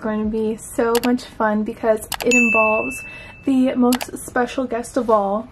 going to be so much fun because it involves the most special guest of all,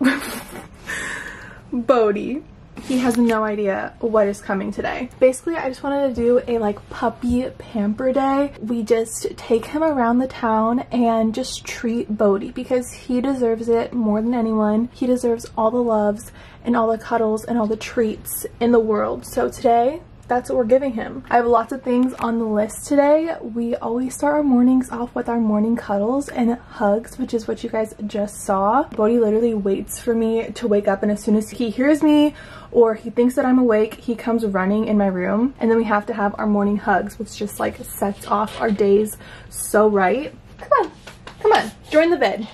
Bodhi. He has no idea what is coming today. Basically, I just wanted to do a like puppy pamper day. We just take him around the town and just treat Bodhi because he deserves it more than anyone. He deserves all the loves and all the cuddles and all the treats in the world. So today, that's what we're giving him. I have lots of things on the list today. We always start our mornings off with our morning cuddles and hugs, which is what you guys just saw. Bodhi literally waits for me to wake up and as soon as he hears me or he thinks that I'm awake, he comes running in my room and then we have to have our morning hugs, which just like sets off our days so right. Come on, come on, join the vid.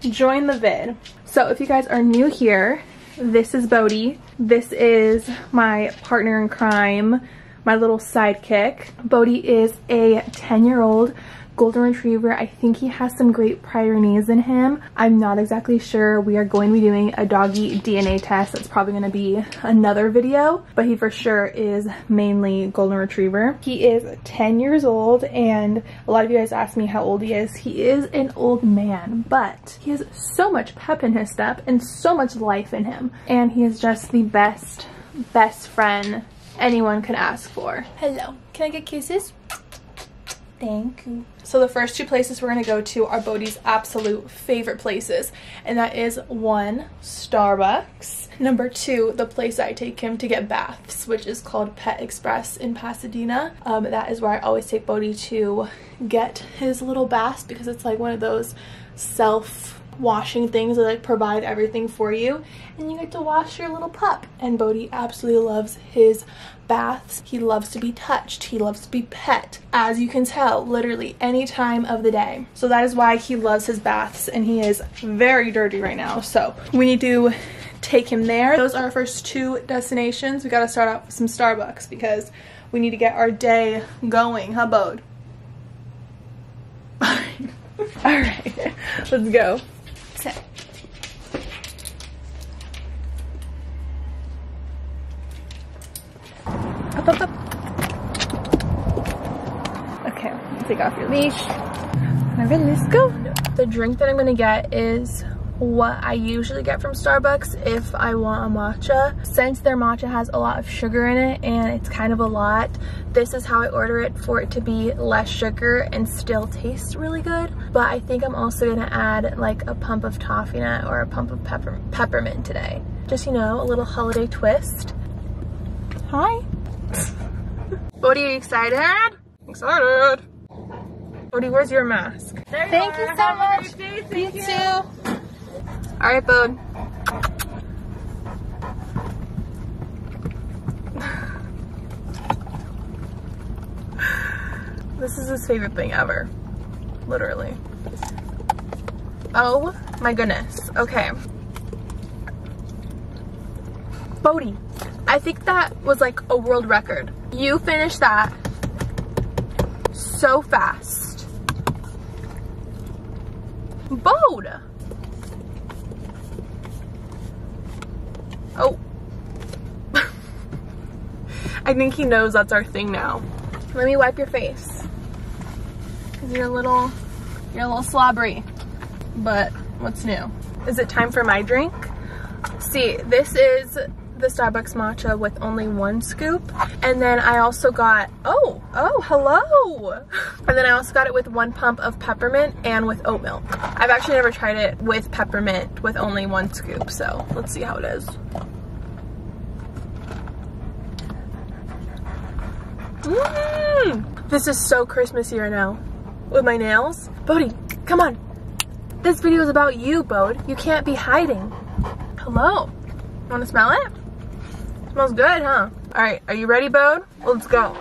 Join the vid. So if you guys are new here, this is Bodhi. This is my partner in crime, my little sidekick. Bodhi is a 10 year old golden retriever. I think he has some great Pyrenees in him. I'm not exactly sure. We are going to be doing a doggy DNA test. That's probably going to be another video, but he for sure is mainly golden retriever. He is 10 years old and a lot of you guys ask me how old he is. He is an old man, but he has so much pep in his step and so much life in him. And he is just the best, best friend anyone could ask for. Hello. Can I get kisses? Thank you. So the first two places we're going to go to are Bodhi's absolute favorite places. And that is one, Starbucks. Number two, the place I take him to get baths, which is called Pet Express in Pasadena. Um, that is where I always take Bodhi to get his little baths because it's like one of those self washing things that like provide everything for you and you get to wash your little pup. And Bodhi absolutely loves his baths. He loves to be touched. He loves to be pet as you can tell literally any time of the day. So that is why he loves his baths and he is very dirty right now. So we need to take him there. Those are our first two destinations. We got to start out with some Starbucks because we need to get our day going huh Bode? All right. Let's go Sit. Up, up, up. Okay, take off your leash. Alright, let's go. The drink that I'm gonna get is what I usually get from Starbucks if I want a matcha. Since their matcha has a lot of sugar in it and it's kind of a lot, this is how I order it for it to be less sugar and still taste really good. But I think I'm also gonna add like a pump of toffee nut or a pump of pepper peppermint today. Just, you know, a little holiday twist. Hi. Bodhi, are you excited? Excited. Bodhi, where's your mask? There you Thank are. you so Have a much. great day. Thank you you. too. All right, Bode. this is his favorite thing ever. Literally. Oh my goodness. Okay. Bodhi, I think that was like a world record. You finished that so fast. Bode! Oh. I think he knows that's our thing now. Let me wipe your face. Cause you're a little, you're a little slobbery. But what's new? Is it time for my drink? See, this is the Starbucks matcha with only one scoop. And then I also got, oh, oh, hello. And then I also got it with one pump of peppermint and with oat milk. I've actually never tried it with peppermint with only one scoop. So let's see how it is. Mmm! This is so Christmassy right now. With my nails. Bodhi, come on. This video is about you, Bode. You can't be hiding. Hello. Want to smell it? Smells good, huh? All right, are you ready, Bode? Let's go.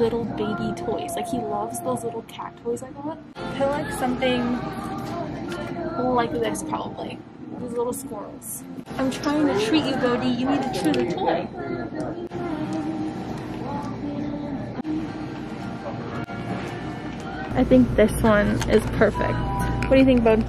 Little baby toys. Like he loves those little cat toys I got. Kind of like something like this probably. These little squirrels. I'm trying to treat you, Bodhi. You need to chew the toy. I think this one is perfect. What do you think, Bodhi?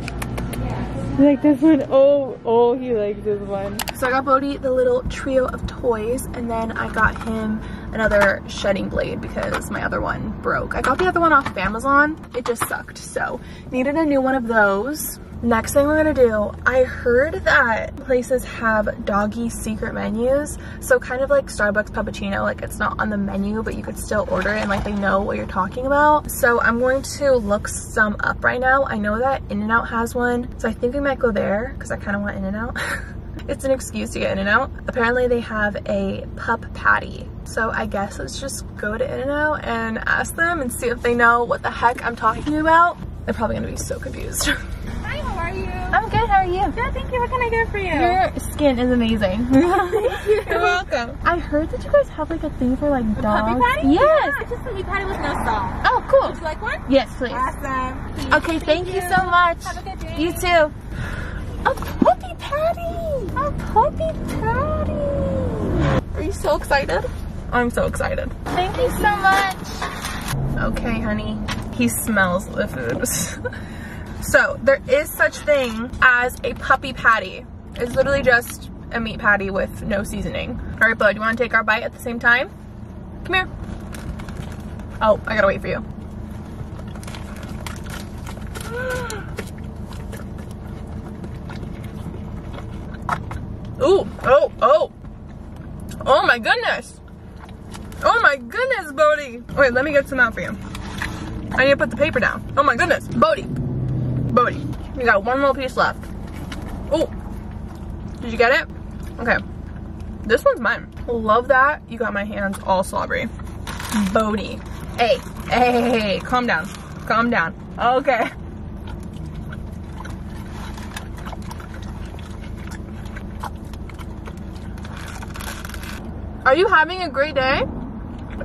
You like this one? Oh, oh, he likes this one. So I got Bodhi the little trio of toys and then I got him another shedding blade because my other one broke. I got the other one off of Amazon. It just sucked. So needed a new one of those. Next thing we're gonna do, I heard that places have doggy secret menus. So kind of like Starbucks Puppuccino, like it's not on the menu, but you could still order it and like they know what you're talking about. So I'm going to look some up right now. I know that In-N-Out has one, so I think we might go there because I kind of want In-N-Out. it's an excuse to get In-N-Out. Apparently they have a pup patty. So I guess let's just go to In-N-Out and ask them and see if they know what the heck I'm talking about. They're probably gonna be so confused. Hi, how are you? I'm good. How are you? Good, thank you. What can I do for you? Your skin is amazing. thank you. You're welcome. I heard that you guys have like a thing for like a dogs. Puppy patty? Yes. Yeah, it's just a puppy patty with no salt. Oh, cool. Would you like one? Yes, please. Awesome. Okay, thank, thank you. you. so much. Have a good day. You too. A puppy patty. A puppy patty. Are you so excited? I'm so excited. Thank you so much. Okay, honey. He smells the food. So there is such thing as a puppy patty. It's literally just a meat patty with no seasoning. All right, bud, you wanna take our bite at the same time? Come here. Oh, I gotta wait for you. Ooh, oh, oh. Oh my goodness. Oh my goodness, Bodhi. Wait, let me get some out for you. I need to put the paper down. Oh my goodness, Bodhi. Bodhi, you got one little piece left. Oh, did you get it? Okay, this one's mine. Love that. You got my hands all slobbery. Bodhi. Hey, hey, hey, hey, calm down. Calm down. Okay. Are you having a great day?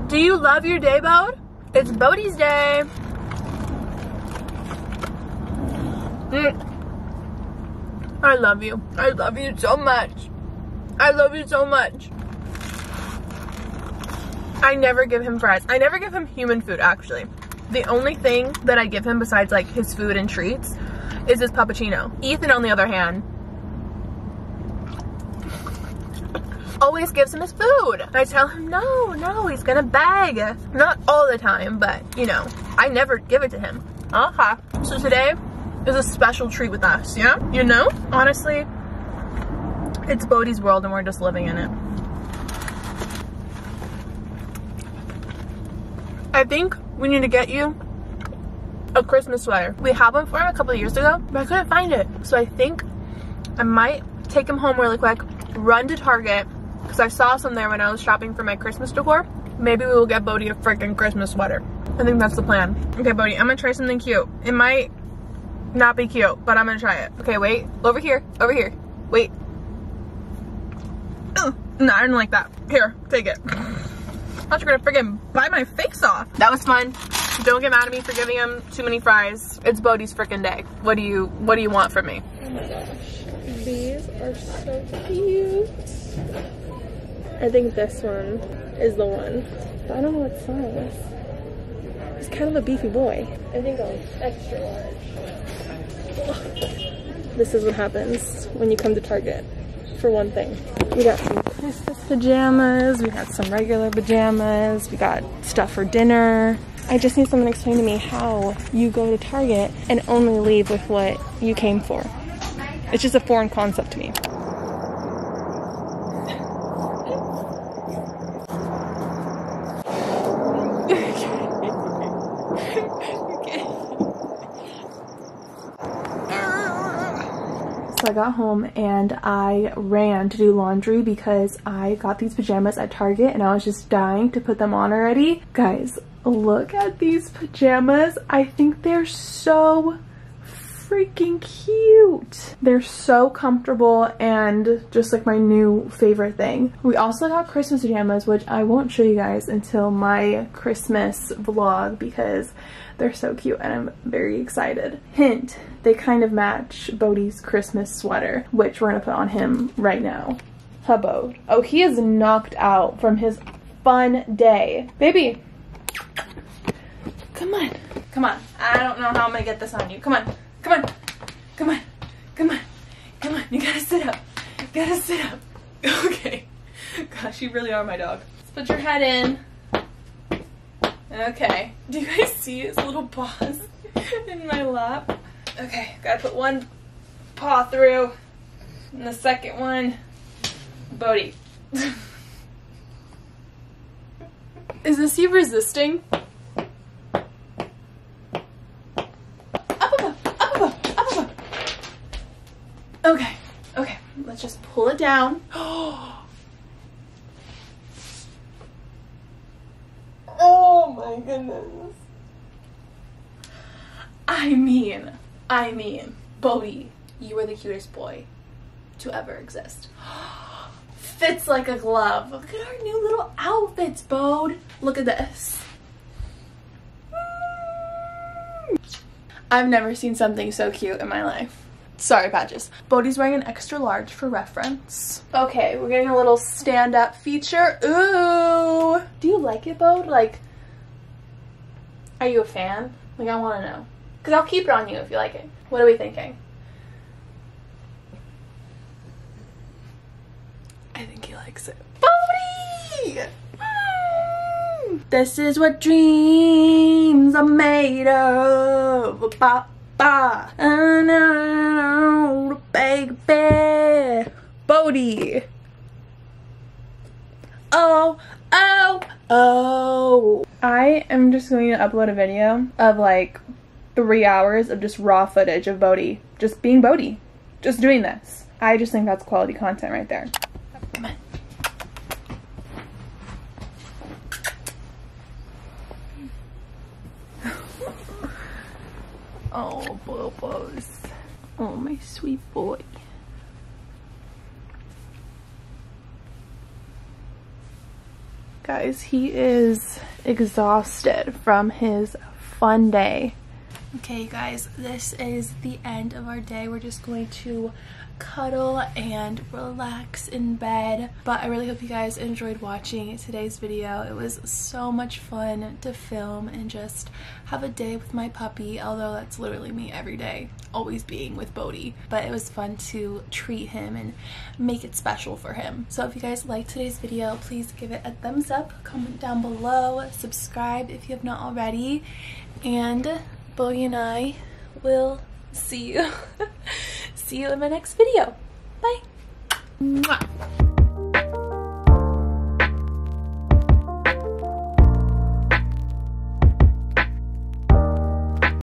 Do you love your day, Bode? It's Bodhi's day. I love you. I love you so much. I love you so much. I never give him fries. I never give him human food, actually. The only thing that I give him besides like his food and treats is his puppuccino. Ethan, on the other hand, always gives him his food. I tell him, no, no, he's gonna beg. Not all the time, but you know, I never give it to him. Okay. So today, is a special treat with us, yeah? You know? Honestly, it's Bodhi's world and we're just living in it. I think we need to get you a Christmas sweater. We had one for him a couple years ago, but I couldn't find it. So I think I might take him home really quick, run to Target, because I saw some there when I was shopping for my Christmas decor. Maybe we will get Bodhi a freaking Christmas sweater. I think that's the plan. Okay, Bodhi, I'm gonna try something cute. It might not be cute, but I'm gonna try it. Okay, wait. Over here. Over here. Wait. Ugh. No, I didn't like that. Here, take it. I thought you were gonna freaking bite my face off. That was fun. Don't get mad at me for giving him too many fries. It's Bodhi's freaking day. What do you What do you want from me? Oh my gosh, these are so cute. I think this one is the one. But I don't know what size. He's kind of a beefy boy. I think I'll extra large. This is what happens when you come to Target, for one thing. We got some Christmas pajamas, we got some regular pajamas, we got stuff for dinner. I just need someone to explain to me how you go to Target and only leave with what you came for. It's just a foreign concept to me. I got home and I ran to do laundry because I got these pajamas at Target and I was just dying to put them on already. Guys, look at these pajamas. I think they're so freaking cute. They're so comfortable and just like my new favorite thing. We also got Christmas pajamas, which I won't show you guys until my Christmas vlog because they're so cute and I'm very excited. Hint, they kind of match Bodhi's Christmas sweater, which we're gonna put on him right now. Hubbo. Oh, he is knocked out from his fun day. Baby, come on. Come on. I don't know how I'm gonna get this on you. Come on. Come on. Come on. Come on. Come on. You gotta sit up. You gotta sit up. Okay. Gosh, you really are my dog. Let's put your head in. Okay. Do you guys see his little paws in my lap? Okay, gotta put one paw through. And the second one, Bodhi. Is this you resisting? Up above, up above, up above. Okay, okay, let's just pull it down. Oh my goodness. I mean, I mean, Bodhi, you are the cutest boy to ever exist. Fits like a glove. Look at our new little outfits, Bode. Look at this. Mm. I've never seen something so cute in my life. Sorry, badges. Bodhi's wearing an extra large for reference. Okay, we're getting a little stand-up feature. Ooh! Do you like it, Bode? Like, are you a fan? Like, I want to know. Because I'll keep it on you if you like it. What are we thinking? I think he likes it. Bodhi! Mm. This is what dreams are made of. Ba ba. I know, baby. Bodhi. Oh, oh, oh. I am just going to upload a video of like three hours of just raw footage of Bodhi. Just being Bodhi. Just doing this. I just think that's quality content right there. Come on. Oh, Bobos. Oh, my sweet boy. Guys, he is exhausted from his fun day. Okay, you guys, this is the end of our day. We're just going to cuddle and relax in bed. But I really hope you guys enjoyed watching today's video. It was so much fun to film and just have a day with my puppy, although that's literally me every day, always being with Bodhi. But it was fun to treat him and make it special for him. So if you guys liked today's video, please give it a thumbs up, comment down below, subscribe if you have not already, and Bodhi and I will see you. see you in my next video. Bye. Mwah.